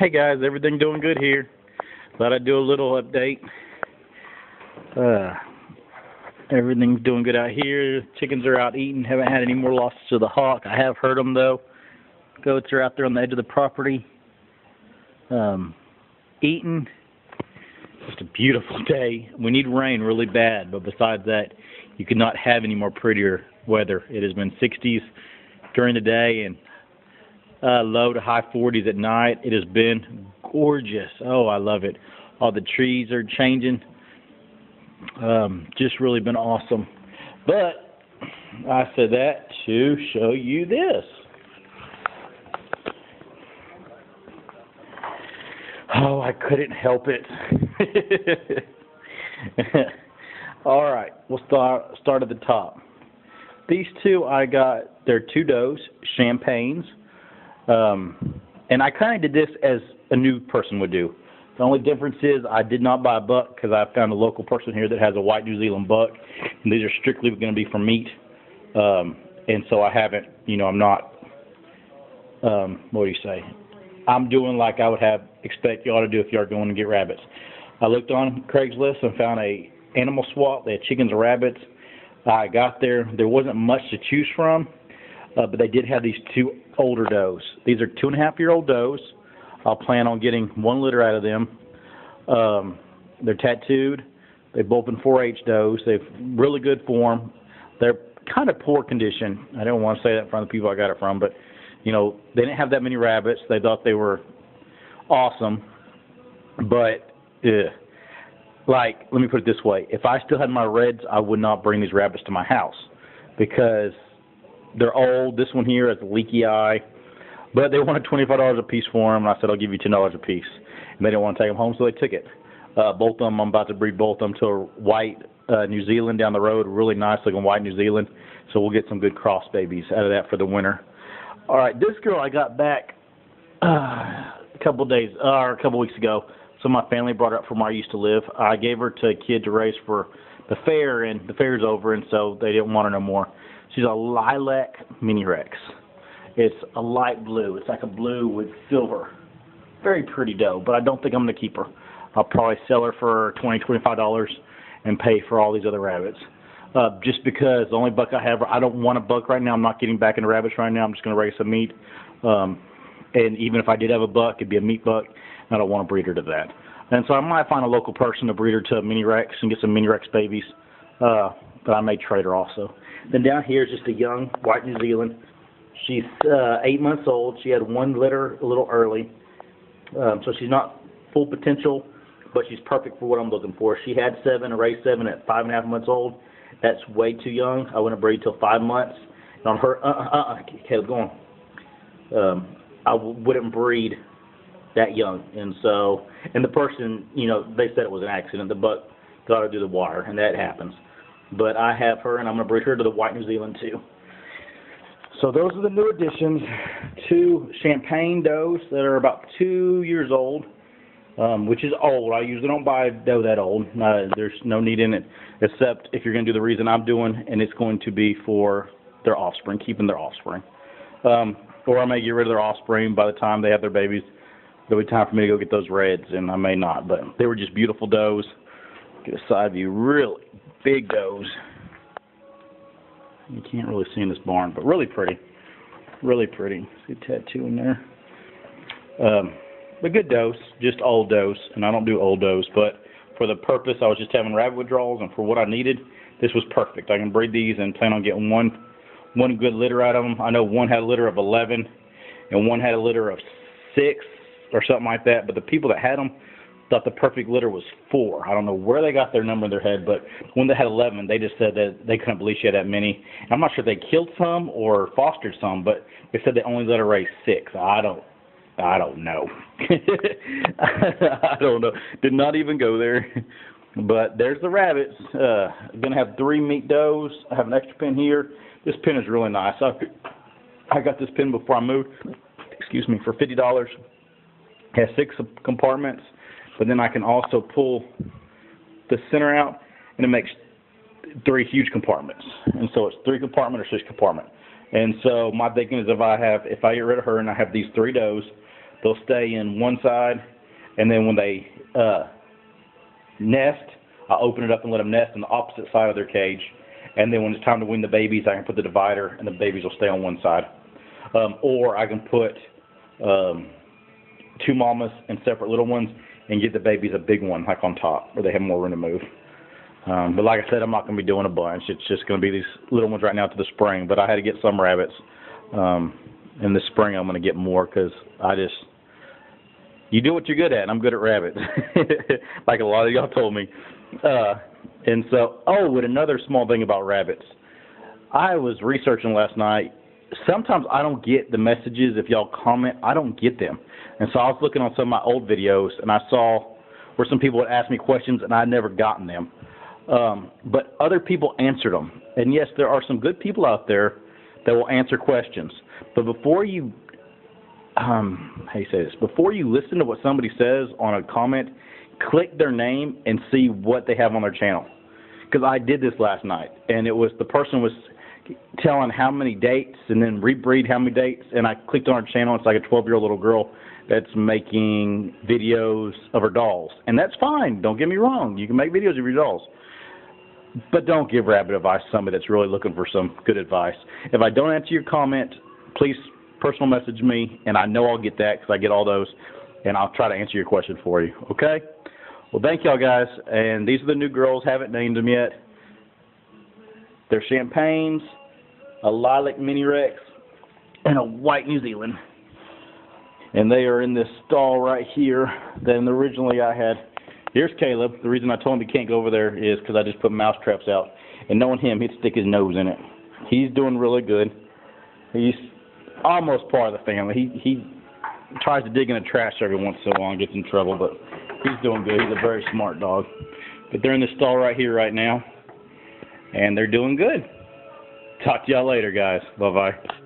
Hey guys, everything doing good here. Thought I'd do a little update. Uh, everything's doing good out here. Chickens are out eating. Haven't had any more losses to the hawk. I have heard them though. Goats are out there on the edge of the property, um, eating. Just a beautiful day. We need rain really bad, but besides that, you could not have any more prettier weather. It has been 60s during the day and uh, low to high 40s at night. It has been gorgeous. Oh, I love it. All the trees are changing. Um, just really been awesome. But I said that to show you this. Oh, I couldn't help it. All right, we'll start start at the top. These two I got. They're two does, champagnes. Um, and I kind of did this as a new person would do. The only difference is I did not buy a buck because I found a local person here that has a white New Zealand buck, and these are strictly going to be for meat. Um, and so I haven't, you know, I'm not. Um, what do you say? I'm doing like I would have expect y'all to do if y'all are going to get rabbits. I looked on Craigslist and found a animal swap. They had chickens and rabbits. I got there. There wasn't much to choose from, uh, but they did have these two older does. These are two and a half year old does. I'll plan on getting one litter out of them. Um, they're tattooed. They've both been 4-H does. They've really good form. They're kind of poor condition. I don't want to say that from the people I got it from, but you know they didn't have that many rabbits. They thought they were awesome, but uh, like let me put it this way: if I still had my reds, I would not bring these rabbits to my house because they're old. This one here has a leaky eye. But they wanted $25 a piece for them, and I said, I'll give you $10 a piece. And they didn't want to take them home, so they took it. Uh, both of them, I'm about to breed both of them to a white uh, New Zealand down the road, really nice looking white New Zealand. So we'll get some good cross babies out of that for the winter. All right, this girl I got back uh, a couple days, uh, or a couple weeks ago. So my family brought her up from where I used to live. I gave her to a kid to raise for the fair, and the fair's over, and so they didn't want her no more. She's a lilac mini Rex. It's a light blue. It's like a blue with silver. Very pretty doe, but I don't think I'm going to keep her. I'll probably sell her for twenty, twenty-five dollars and pay for all these other rabbits. Uh, just because the only buck I have, I don't want a buck right now. I'm not getting back into rabbits right now. I'm just going to raise some meat. Um, and even if I did have a buck, it'd be a meat buck. I don't want to breed her to that. And so I might find a local person to breed her to a mini Rex and get some mini Rex babies. Uh, but I may trade her also. Then down here is just a young white New Zealand. She's uh, eight months old. She had one litter a little early, um, so she's not full potential, but she's perfect for what I'm looking for. She had seven, raised seven at five and a half months old. That's way too young. I wouldn't breed till five months. And on her, uh, uh, uh, Caleb, go on. Um, I w- wouldn't breed that young, and so, and the person, you know, they said it was an accident. The buck got her through the wire, and that happens. But I have her, and I'm going to bring her to the white New Zealand too. So those are the new additions. Two champagne does that are about two years old, um, which is old. I usually don't buy doe that old. Uh, there's no need in it, except if you're going to do the reason I'm doing, and it's going to be for their offspring, keeping their offspring. Um, or I may get rid of their offspring by the time they have their babies. There'll be time for me to go get those reds, and I may not. But they were just beautiful does. Get a side view, really big does. You can't really see in this barn, but really pretty. Really pretty. See a tattoo in there. Um, but good dose, just old dose, and I don't do old dose, but for the purpose, I was just having rabbit withdrawals, and for what I needed, this was perfect. I can breed these and plan on getting one one good litter out of them. I know one had a litter of 11, and one had a litter of six or something like that. But the people that had them thought the perfect litter was four. I don't know where they got their number in their head, but when they had 11, they just said that they couldn't believe she had that many. And I'm not sure if they killed some or fostered some, but they said they only let her raise six. I don't, I don't know. I don't know. Did not even go there. But there's the rabbits. Uh, gonna have three meat does. I have an extra pin here. This pin is really nice. I, I got this pin before I moved. Excuse me for fifty dollars. Has six compartments but then I can also pull the center out and it makes three huge compartments. And so it's three compartment or six compartment. And so my thinking is if I have if I get rid of her and I have these three does, they'll stay in one side, and then when they uh, nest, I open it up and let them nest on the opposite side of their cage. And then when it's time to wean the babies, I can put the divider, and the babies will stay on one side. Um, or I can put um, two mamas and separate little ones, and get the babies a big one like on top, where they have more room to move. Um, but like I said, I'm not going to be doing a bunch. It's just going to be these little ones right now to the spring. But I had to get some rabbits. Um, in the spring, I'm going to get more because I just you do what you're good at. And I'm good at rabbits, like a lot of y'all told me. Uh, and so, oh, and another small thing about rabbits. I was researching last night. Sometimes I don't get the messages if y'all comment. I don't get them. And so I was looking on some of my old videos, and I saw where some people would ask me questions, and I'd never gotten them. Um, but other people answered them. And yes, there are some good people out there that will answer questions. But before you, um, how you say this? Before you listen to what somebody says on a comment, click their name and see what they have on their channel. Because I did this last night, and it was the person was telling how many dates and then rebreed how many dates, and I clicked on her channel. It's like a 12-year-old little girl that's making videos of her dolls, and that's fine. Don't get me wrong. You can make videos of your dolls but don't give rabbit advice to somebody that's really looking for some good advice. If I don't answer your comment, please personal message me, and I know I'll get that because I get all those, and I'll try to answer your question for you. Okay? Well, thank y'all guys, and these are the new girls. Haven't named them yet. They're champagnes, a lilac mini rex, and a white New Zealand. And they are in this stall right here. Then originally I had Here's Caleb. The reason I told him he can't go over there is because I just put mouse traps out. And knowing him, he'd stick his nose in it. He's doing really good. He's almost part of the family. He he tries to dig in the trash every once in a while and gets in trouble, but he's doing good. He's a very smart dog. But they're in the stall right here right now, and they're doing good. Talk to y'all later, guys. Bye-bye.